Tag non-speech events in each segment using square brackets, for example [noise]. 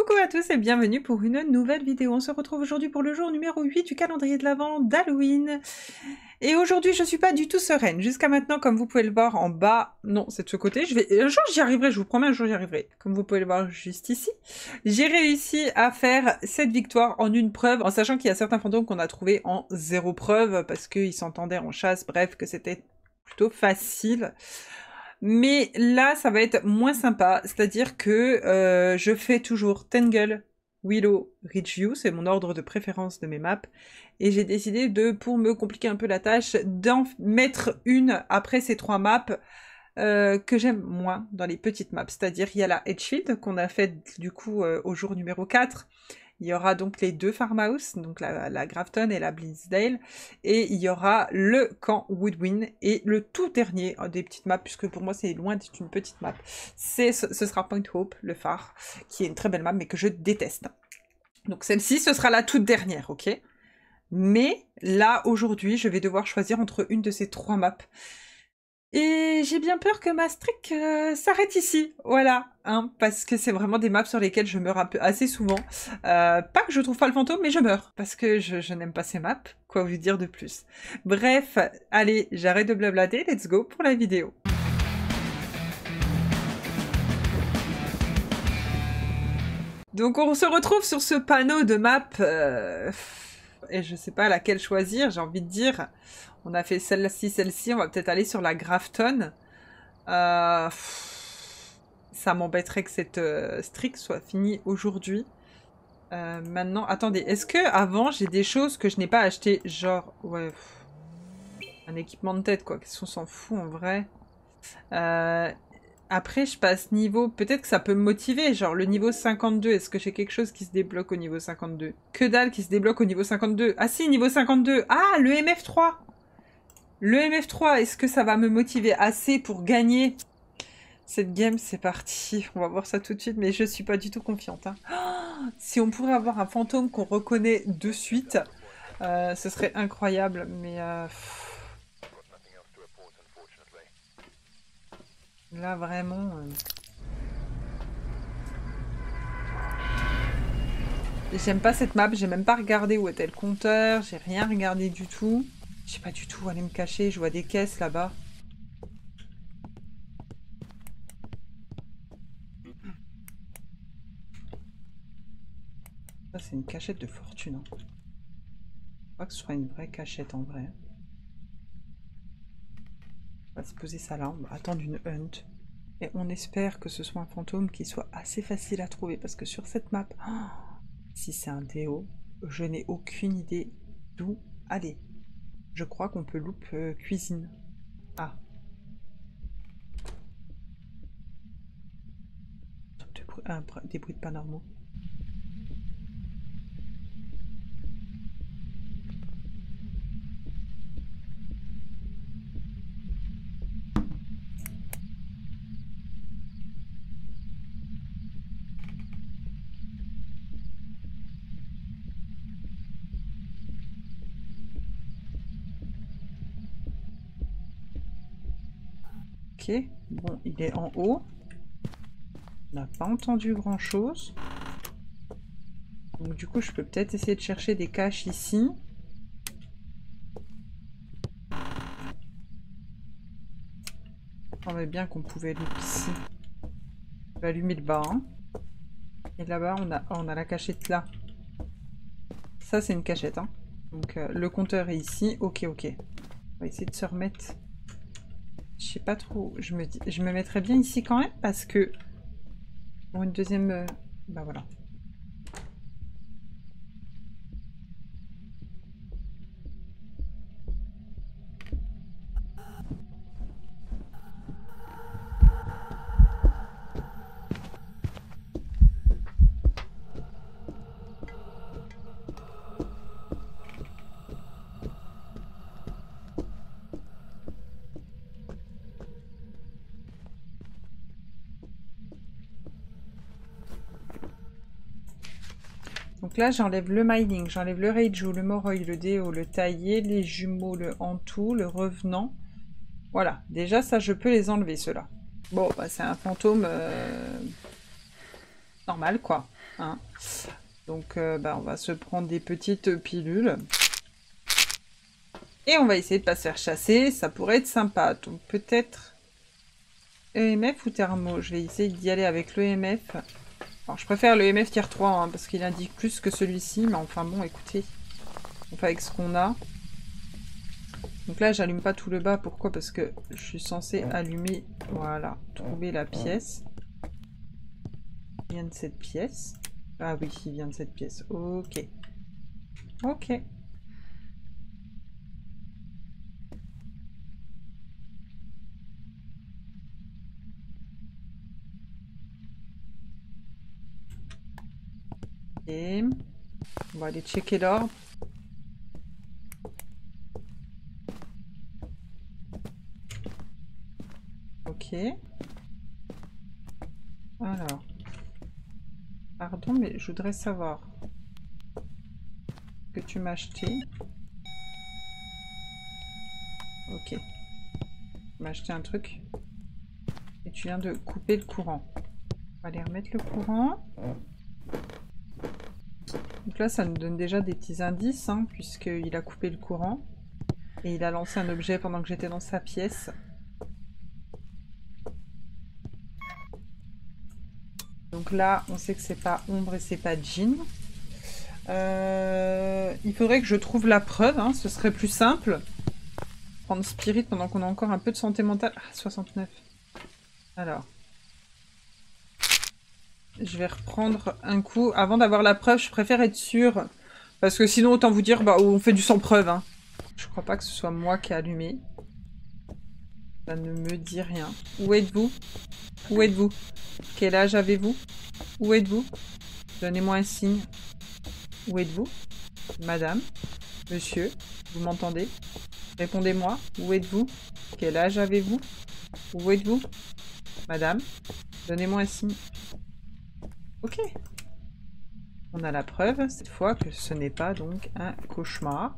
Coucou à tous et bienvenue pour une nouvelle vidéo. On se retrouve aujourd'hui pour le jour numéro 8 du calendrier de l'Avent d'Halloween. Et aujourd'hui, je suis pas du tout sereine. Jusqu'à maintenant, comme vous pouvez le voir en bas, non, c'est de ce côté. Un jour j'y arriverai, je vous promets, un jour j'y arriverai. Comme vous pouvez le voir juste ici, j'ai réussi à faire cette victoire en une preuve, en sachant qu'il y a certains fantômes qu'on a trouvés en zéro preuve parce qu'ils s'entendaient en chasse, bref, que c'était plutôt facile. Mais là, ça va être moins sympa. C'est-à-dire que euh, je fais toujours Tangle, Willow, Ridgeview. C'est mon ordre de préférence de mes maps. Et j'ai décidé de, pour me compliquer un peu la tâche, d'en mettre une après ces trois maps euh, que j'aime moins dans les petites maps. C'est-à-dire, il y a la Edgefield qu'on a fait du coup euh, au jour numéro 4. Il y aura donc les deux farmhouse, donc la, Grafton et la Blinsdale, et il y aura le camp Woodwin et le tout dernier euh, des petites maps, puisque pour moi c'est loin d'être une petite map. Ce sera Point Hope, le phare, qui est une très belle map, mais que je déteste. Donc celle-ci, ce sera la toute dernière, ok? Mais là, aujourd'hui, je vais devoir choisir entre une de ces trois maps. Et j'ai bien peur que ma streak euh, s'arrête ici, voilà, hein, parce que c'est vraiment des maps sur lesquelles je meurs assez souvent. Euh, pas que je trouve pas le fantôme, mais je meurs, parce que je, n'aime pas ces maps, quoi vous dire de plus? Bref, allez, j'arrête de blablater, let's go pour la vidéo. Donc on se retrouve sur ce panneau de map, euh, et je sais pas laquelle choisir, j'ai envie de dire... On a fait celle-ci, celle-ci. On va peut-être aller sur la Grafton. Euh, ça m'embêterait que cette euh, soit finie aujourd'hui. Euh, maintenant, attendez. Est-ce que avant j'ai des choses que je n'ai pas achetées? Genre, ouais... un équipement de tête, quoi. Qu'est-ce qu'on s'en fout, en vrai? Après, je passe niveau... Peut-être que ça peut me motiver. Genre, le niveau 52. Est-ce que j'ai quelque chose qui se débloque au niveau 52 Que dalle qui se débloque au niveau 52 Ah si, niveau 52 Ah, le MF3 le MF3, est-ce que ça va me motiver assez pour gagner cette game? C'est parti, on va voir ça tout de suite, mais je suis pas du tout confiante. Hein. si on pourrait avoir un fantôme qu'on reconnaît de suite, euh, ce serait incroyable, mais... Euh, là, vraiment... Euh, j'aime pas cette map, j'ai même pas regardé où était le compteur, j'ai rien regardé du tout. Je sais pas du tout où aller me cacher. Je vois des caisses là-bas. Ça, c'est une cachette de fortune. Hein. Je crois que ce soit une vraie cachette en vrai. On va se poser ça là. On va attendre une hunt. Et on espère que ce soit un fantôme qui soit assez facile à trouver. Parce que sur cette map, [gasps] si c'est un déo, je n'ai aucune idée d'où aller. Je crois qu'on peut louper euh, cuisine. Ah. des bruits de pas normaux. Bon, il est en haut. On n'a pas entendu grand chose. Donc du coup, je peux peut-être essayer de chercher des caches ici. On bien qu'on pouvait aller ici. On va allumer le bas. Hein. Et là-bas, on a, on a la cachette là. Ça, c'est une cachette. Hein. Donc euh, le compteur est ici. Ok, ok. On va essayer de se remettre je sais pas trop. Je me, je me mettrais bien ici quand même parce que... Pour une deuxième... Euh, bah voilà. Donc là, j'enlève le mining, j'enlève le Reiju, le Moroi, le Déo, le Taillé, les Jumeaux, le Hantou, le Revenant. Voilà, déjà ça, je peux les enlever, ceux-là. Bon, bah, c'est un fantôme euh, normal, quoi. Hein. Donc euh, bah, on va se prendre des petites pilules. Et on va essayer de pas se faire chasser. Ça pourrait être sympa. Donc peut-être EMF ou thermo? Je vais essayer d'y aller avec l'EMF. Je préfère l'EMF tier 3 hein, parce qu'il indique plus que celui-ci. Mais enfin bon, écoutez. On fait avec ce qu'on a. Donc là, j'allume pas tout le bas. Pourquoi? Parce que je suis censé allumer... Voilà. Trouver la pièce. Il vient de cette pièce. Ah oui, il vient de cette pièce. Ok. Ok. On va aller checker l'ordre. Ok. Alors. Pardon, mais je voudrais savoir que tu m'as acheté? Ok. Tu m'as acheté un truc. Et tu viens de couper le courant. On va aller remettre le courant. Donc là, ça nous donne déjà des petits indices, hein, puisqu'il a coupé le courant. Et il a lancé un objet pendant que j'étais dans sa pièce. Donc là, on sait que c'est pas ombre et c'est pas jean. Euh, il faudrait que je trouve la preuve, hein, ce serait plus simple. Prendre spirit pendant qu'on a encore un peu de santé mentale. Ah, 69. Alors. Je vais reprendre un coup. Avant d'avoir la preuve, je préfère être sûr. Parce que sinon, autant vous dire, bah, on fait du sans preuve. Hein. Je crois pas que ce soit moi qui ai allumé. Ça ne me dit rien. Où êtes-vous? Où êtes-vous? Quel âge avez-vous? Où êtes-vous? Donnez-moi un signe. Où êtes-vous? Madame? Monsieur? Vous m'entendez? Répondez-moi. Où êtes-vous? Quel âge avez-vous? Où êtes-vous? Madame? Donnez-moi un signe. Ok. On a la preuve, cette fois, que ce n'est pas donc un cauchemar.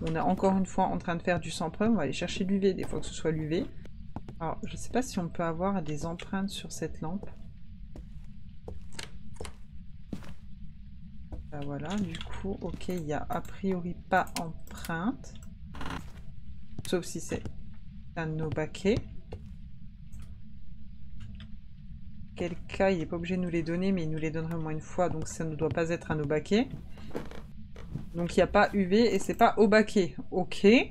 On est encore une fois en train de faire du sans preuve. On va aller chercher l'UV, des fois que ce soit l'UV. Alors, je ne sais pas si on peut avoir des empreintes sur cette lampe. Ben voilà, du coup, ok, il n'y a a priori pas empreinte. Sauf si c'est un de nos. Quel cas il n'est pas obligé de nous les donner, mais il nous les donnerait au moins une fois, donc ça ne doit pas être un au baquet. Donc il n'y a pas UV et c'est pas au baquet. Ok. Euh,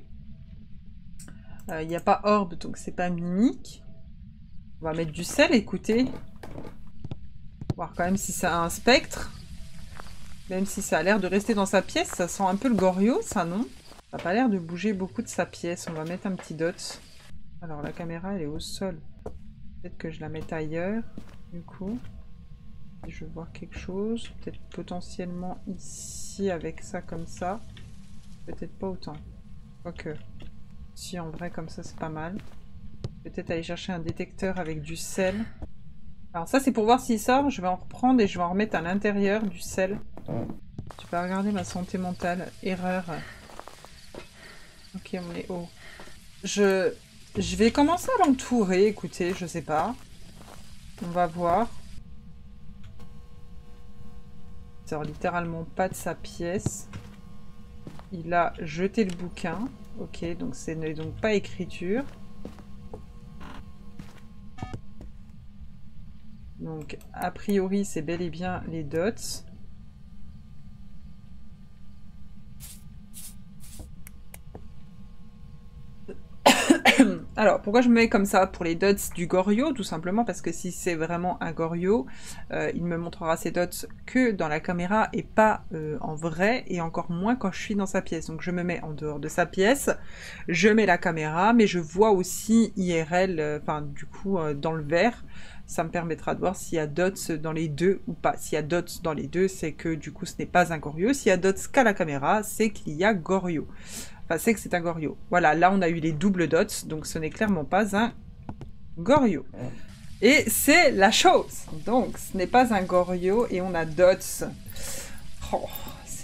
il n'y a pas orbe, donc c'est pas mimique. On va mettre du sel, écoutez. Voir quand même si ça a un spectre. Même si ça a l'air de rester dans sa pièce, ça sent un peu le gorio, ça non? Ça n'a pas l'air de bouger beaucoup de sa pièce. On va mettre un petit dot. Alors la caméra elle est au sol. Peut-être que je la mette ailleurs, du coup. Je veux voir quelque chose. Peut-être potentiellement ici avec ça comme ça. Peut-être pas autant. Quoique. Si en vrai comme ça c'est pas mal. Peut-être aller chercher un détecteur avec du sel. Alors ça c'est pour voir s'il sort. Je vais en reprendre et je vais en remettre à l'intérieur du sel. Tu peux regarder ma santé mentale. Erreur. Ok on est haut. Je... Je vais commencer à l'entourer, écoutez, je sais pas. On va voir. Il sort littéralement pas de sa pièce. Il a jeté le bouquin. Ok, donc ce n'est donc pas écriture. Donc, a priori, c'est bel et bien les dots. Alors, pourquoi je me mets comme ça pour les dots du Gorio Tout simplement parce que si c'est vraiment un Gorio, euh, il me montrera ses dots que dans la caméra et pas euh, en vrai, et encore moins quand je suis dans sa pièce. Donc je me mets en dehors de sa pièce, je mets la caméra, mais je vois aussi IRL, euh, enfin du coup dans le verre, ça me permettra de voir s'il y a dots dans les deux ou pas. S'il y a dots dans les deux, c'est que du coup ce n'est pas un Gorio. S'il y a dots qu'à la caméra, c'est qu'il y a Gorio. C'est que c'est un Gorio. Voilà, là on a eu les doubles dots, donc ce n'est clairement pas un Gorio. Et c'est la chose. Donc, ce n'est pas un Gorio et on a dots. Oh,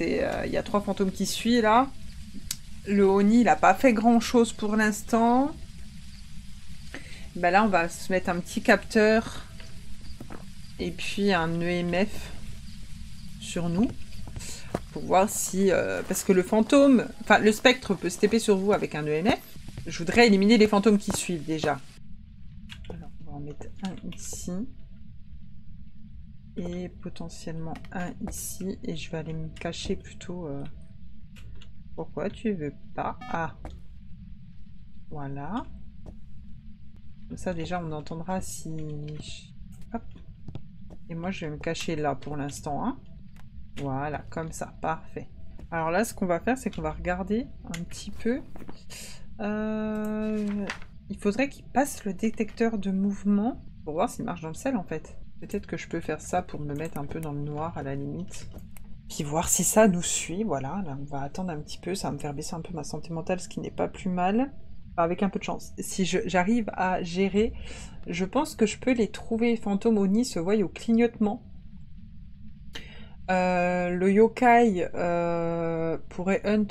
euh, il y a trois fantômes qui suivent là. Le Oni, il n'a pas fait grand chose pour l'instant. Ben là, on va se mettre un petit capteur et puis un EMF sur nous. Voir si... euh, parce que le fantôme... Enfin, le spectre peut se taper sur vous avec un ENF. Je voudrais éliminer les fantômes qui suivent, déjà. Alors, on va en mettre un ici. Et potentiellement un ici. Et je vais aller me cacher plutôt... euh, Pourquoi tu veux pas? Ah. Voilà. Comme ça, déjà, on entendra si... Hop. Et moi, je vais me cacher là pour l'instant. hein. Voilà, comme ça. Parfait. Alors là, ce qu'on va faire, c'est qu'on va regarder un petit peu. Euh, Il faudrait qu'il passe le détecteur de mouvement pour voir s'il marche dans le sel, en fait. Peut-être que je peux faire ça pour me mettre un peu dans le noir, à la limite. Puis voir si ça nous suit. Voilà, là, on va attendre un petit peu. Ça va me faire baisser un peu ma santé mentale, ce qui n'est pas plus mal avec un peu de chance. Si j'arrive à gérer, je pense que je peux les trouver fantômes Oni se voient au clignotement. Euh, le yokai euh, pourrait hunt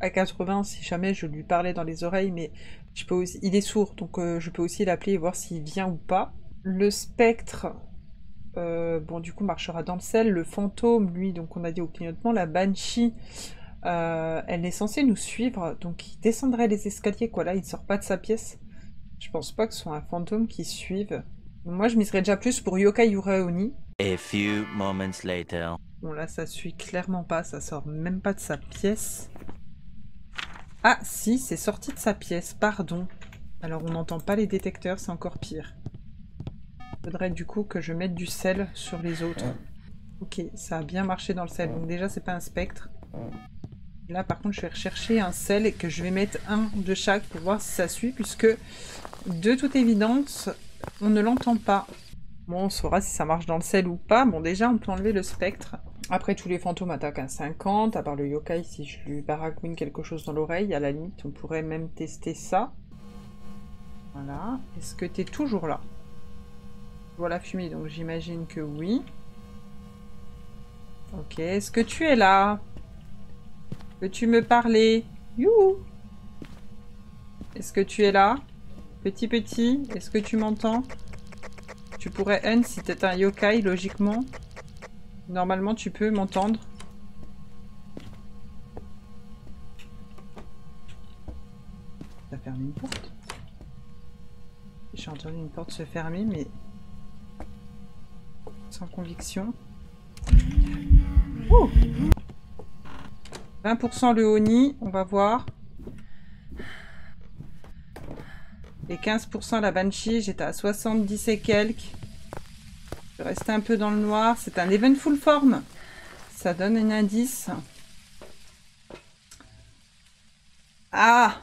à 80 si jamais je lui parlais dans les oreilles, mais je peux aussi, il est sourd, donc euh, je peux aussi l'appeler et voir s'il vient ou pas. Le spectre, bon du coup marchera dans le sel. Le fantôme, lui, donc on a dit au clignotement. La banshee, elle est censée nous suivre, donc il descendrait les escaliers, quoi. Là, il sort pas de sa pièce. Je pense pas que ce soit un fantôme qui suive. Moi, je miserais déjà plus pour Yokai Uraoni. A few moments later. Bon, là, ça suit clairement pas, ça sort même pas de sa pièce. Ah, si, c'est sorti de sa pièce, pardon. Alors, on n'entend pas les détecteurs, c'est encore pire. Faudrait du coup que je mette du sel sur les autres. Ok, ça a bien marché dans le sel, donc déjà, c'est pas un spectre. Là, par contre, je vais rechercher un sel et que je vais mettre un de chaque pour voir si ça suit, puisque de toute évidence, on ne l'entend pas. Bon, on saura si ça marche dans le sel ou pas. Bon, déjà, on peut enlever le spectre. Après, tous les fantômes attaquent à 50, à part le yokai, si je lui baragouine quelque chose dans l'oreille, à la limite, on pourrait même tester ça. Voilà. Est-ce que t'es toujours là? Je vois la fumée, donc j'imagine que oui. Ok, est-ce que tu es là? Peux-tu me parler? Youhou Est-ce que tu es là? Petit petit, est-ce que tu m'entends? Tu pourrais N si t'es un yokai, logiquement? Normalement, tu peux m'entendre. T'as fermé une porte J'ai entendu une porte se fermer, mais sans conviction. Ouh 20% le Oni, on va voir. Et 15% la Banshee, j'étais à 70 et quelques. Je vais rester un peu dans le noir. C'est un event full form. Ça donne un indice. Ah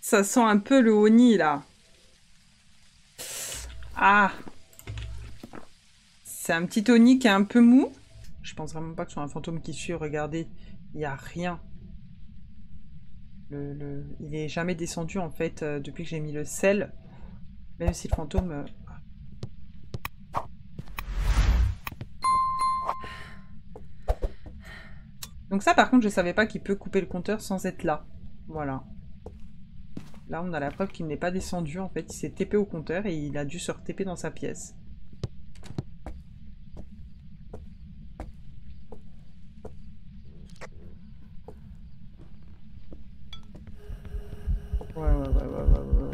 Ça sent un peu le Oni, là. Ah C'est un petit Oni qui est un peu mou. Je pense vraiment pas que ce soit un fantôme qui suit. Regardez, il n'y a rien. Il est jamais descendu en fait euh, depuis que j'ai mis le sel. Même si le fantôme. Donc ça par contre je savais pas qu'il peut couper le compteur sans être là. Voilà. Là on a la preuve qu'il n'est pas descendu en fait. Il s'est TP au compteur et il a dû se TP dans sa pièce. Ouais, ouais, ouais, ouais, ouais,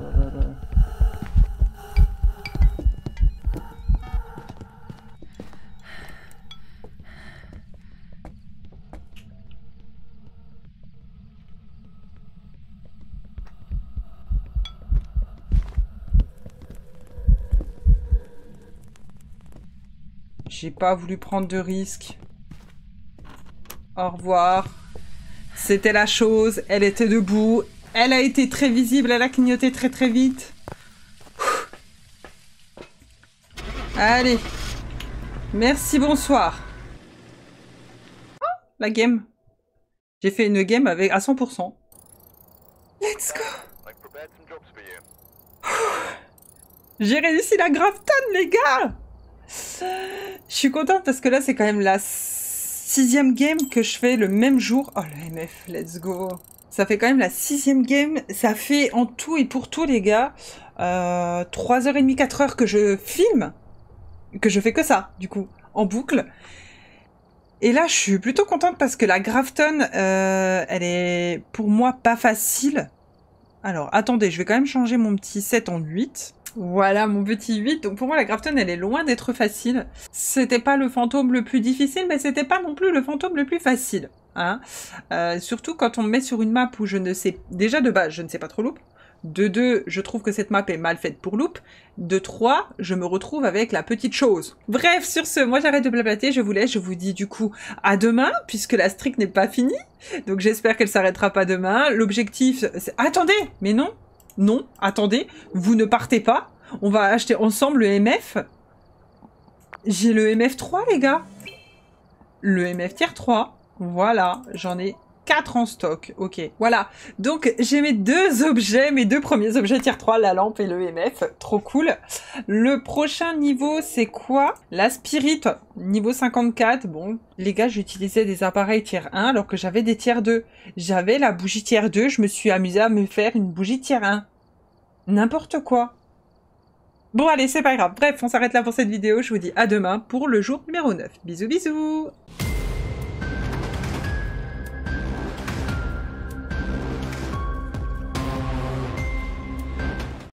J'ai pas voulu prendre de risques. Au revoir. C'était la chose, elle était debout, elle a été très visible, elle a clignoté très très vite. Allez. Merci, bonsoir. Oh, la game. J'ai fait une game avec à 100%. Let's go. J'ai réussi la Grafton, les gars Je suis contente parce que là, c'est quand même la sixième game que je fais le même jour. Oh, le MF, let's go Ça fait quand même la sixième game. Ça fait en tout et pour tout, les gars, euh, 3h30, 4h que je filme. Que je fais que ça, du coup, en boucle. Et là, je suis plutôt contente parce que la Grafton, euh, elle est pour moi pas facile. Alors, attendez, je vais quand même changer mon petit 7 en 8. Voilà, mon petit 8. Donc pour moi, la Grafton, elle est loin d'être facile. C'était pas le fantôme le plus difficile, mais c'était pas non plus le fantôme le plus facile. Hein euh, surtout quand on me met sur une map où je ne sais... Déjà de base, je ne sais pas trop loup. De 2, je trouve que cette map est mal faite pour loop. De 3, je me retrouve avec la petite chose. Bref, sur ce, moi j'arrête de blablater, je vous laisse, je vous dis du coup à demain, puisque la streak n'est pas finie. Donc j'espère qu'elle s'arrêtera pas demain. L'objectif, c'est... Attendez Mais non Non, attendez, vous ne partez pas. On va acheter ensemble le MF. J'ai le MF3, les gars. Le MF tier 3. Voilà, j'en ai 4 en stock. Ok, voilà. Donc, j'ai mes deux objets, mes deux premiers objets tier 3, la lampe et le MF. Trop cool. Le prochain niveau, c'est quoi? La Spirit, niveau 54. Bon, les gars, j'utilisais des appareils tier 1 alors que j'avais des tiers 2. J'avais la bougie tier 2, je me suis amusé à me faire une bougie tier 1. N'importe quoi. Bon allez, c'est pas grave. Bref, on s'arrête là pour cette vidéo. Je vous dis à demain pour le jour numéro 9. Bisous bisous